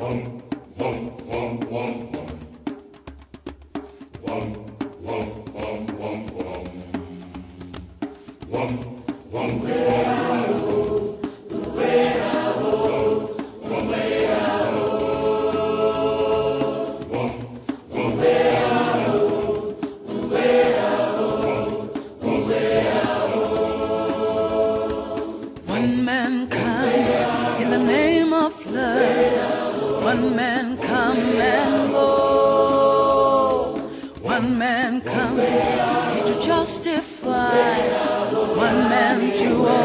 One man come in the name of love. One man come and go. One man come here to justify. One man to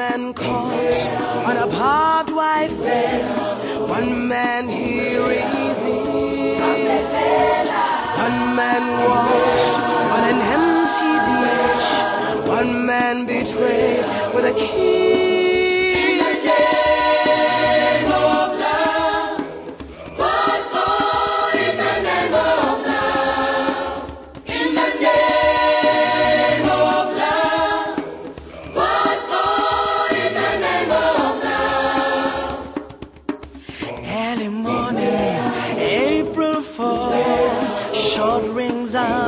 man caught on a barbed wire fence. One man here is east. One man washed on an empty beach. One man betrayed with a kiss. Early morning, April fall, short rings are